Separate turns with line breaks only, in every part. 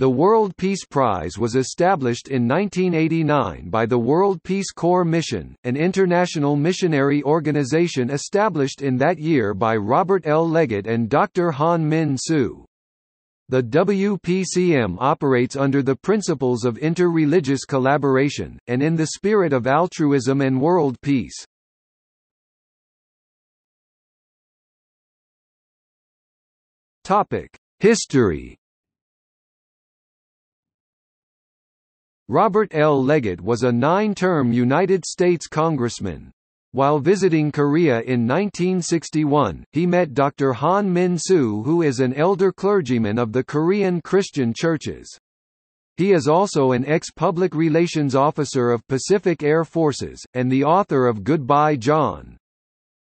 The World Peace Prize was established in 1989 by the World Peace Corps Mission, an international missionary organization established in that year by Robert L. Leggett and Dr. Han Min Su. The WPCM operates under the principles of inter-religious collaboration, and in the spirit of altruism and world peace. History Robert L. Leggett was a nine-term United States Congressman. While visiting Korea in 1961, he met Dr. Han Min Su who is an elder clergyman of the Korean Christian churches. He is also an ex-public relations officer of Pacific Air Forces, and the author of Goodbye John.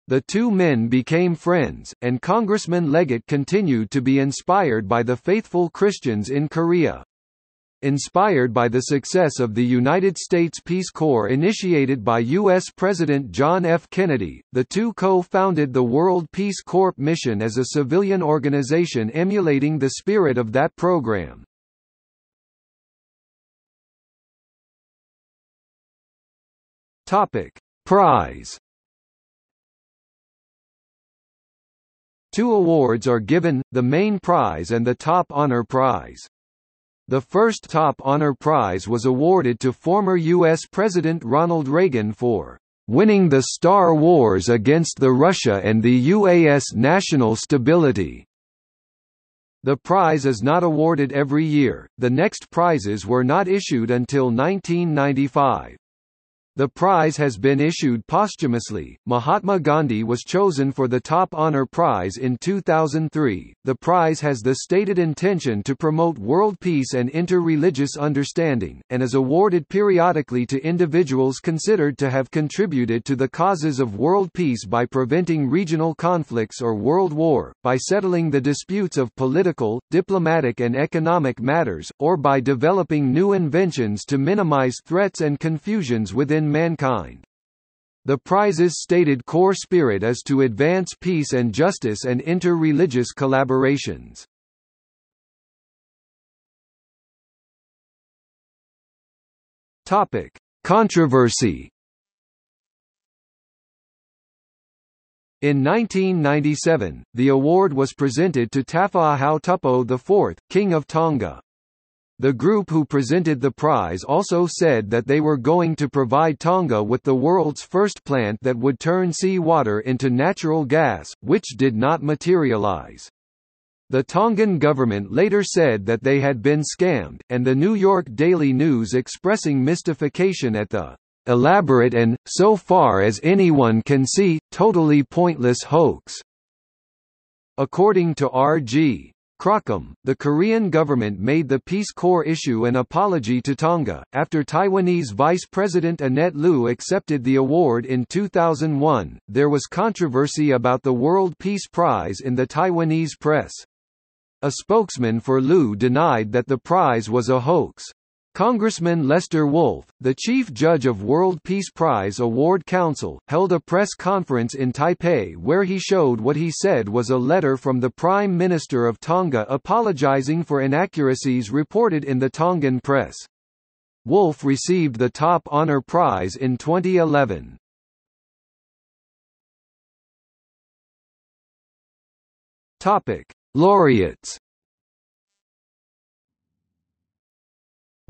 The two men became friends, and Congressman Leggett continued to be inspired by the faithful Christians in Korea. Inspired by the success of the United States Peace Corps initiated by U.S. President John F. Kennedy, the two co-founded the World Peace Corps mission as a civilian organization emulating the spirit of that program. Topic: Prize. Two awards are given, the main prize and the top honor prize. The first Top Honor Prize was awarded to former U.S. President Ronald Reagan for winning the Star Wars against the Russia and the UAS national stability. The prize is not awarded every year, the next prizes were not issued until 1995. The prize has been issued posthumously. Mahatma Gandhi was chosen for the Top Honor Prize in 2003. The prize has the stated intention to promote world peace and inter-religious understanding, and is awarded periodically to individuals considered to have contributed to the causes of world peace by preventing regional conflicts or world war, by settling the disputes of political, diplomatic and economic matters, or by developing new inventions to minimize threats and confusions within within mankind. The prize's stated core spirit is to advance peace and justice and inter-religious collaborations. Topic: Controversy. In 1997, the award was presented to Taufa'ahau Tupou IV, King of Tonga. The group who presented the prize also said that they were going to provide Tonga with the world's first plant that would turn sea water into natural gas, which did not materialize. The Tongan government later said that they had been scammed, and the New York Daily News expressing mystification at the elaborate and, so far as anyone can see, totally pointless hoax. According to R.G. Crocombe, the Korean government made the Peace Corps issue an apology to Tonga, after Taiwanese Vice President Annette Lu accepted the award in 2001. There was controversy about the World Peace Prize in the Taiwanese press. A spokesman for Lu denied that the prize was a hoax. Congressman Lester Wolff, the chief judge of World Peace Prize Award Council, held a press conference in Taipei where he showed what he said was a letter from the Prime Minister of Tonga apologizing for inaccuracies reported in the Tongan press. Wolff received the top honor prize in 2011. Topic: Laureates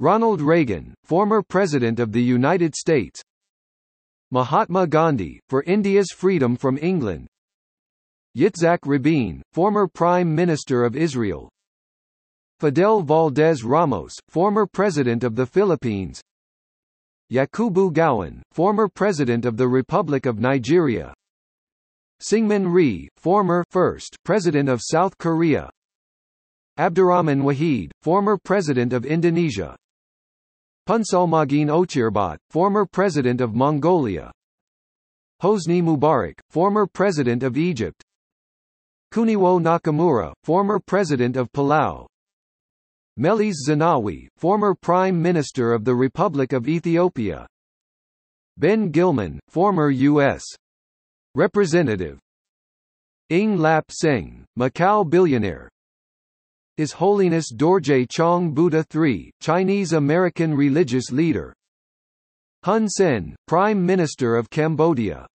Ronald Reagan, former President of the United States. Mahatma Gandhi, for India's freedom from England. Yitzhak Rabin, former Prime Minister of Israel. Fidel Valdez Ramos, former President of the Philippines. Yakubu Gowon, former President of the Republic of Nigeria. Syngman Rhee, former first President of South Korea. Abdurrahman Wahid, former President of Indonesia Punsalmaagiin Ochirbat, former president of Mongolia. Hosni Mubarak, former president of Egypt. Kuniwo Nakamura, former president of Palau. Meles Zenawi, former prime minister of the Republic of Ethiopia. Ben Gilman, former U.S. representative. Ng Lap Seng, Macau billionaire His Holiness Dorje Chang Buddha III, Chinese-American religious leader. Hun Sen, Prime Minister of Cambodia